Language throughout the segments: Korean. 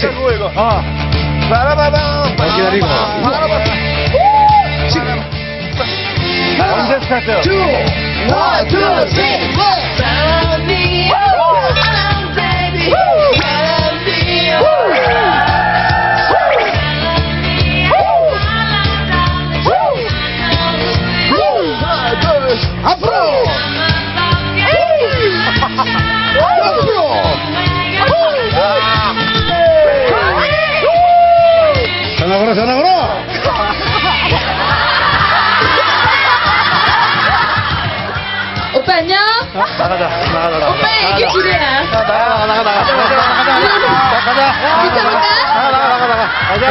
sí. luego. Ah. 전화 걸어, 전화 걸어! 오빠 안녕? 나가자, 나가, 나가. 오빠 이게 지루야. 나가, 나가, 나가, 나가. 가자, 가자. 가자. 미쳐볼까? 나가, 나가, 나가, 나가. 가자.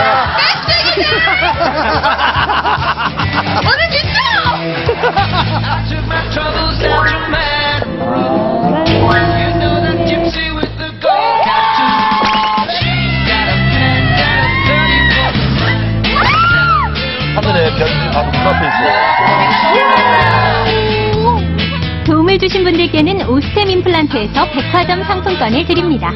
오늘 미쳐! 주신 분들께는 오스템 임플란트에서 백화점 상품권을 드립니다.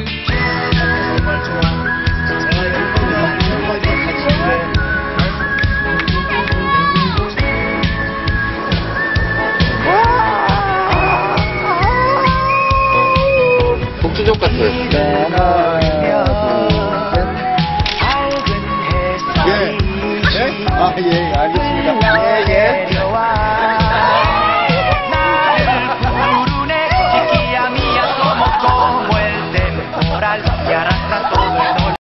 복주족 같아. 예. 예? 아, 예, 알겠습니다.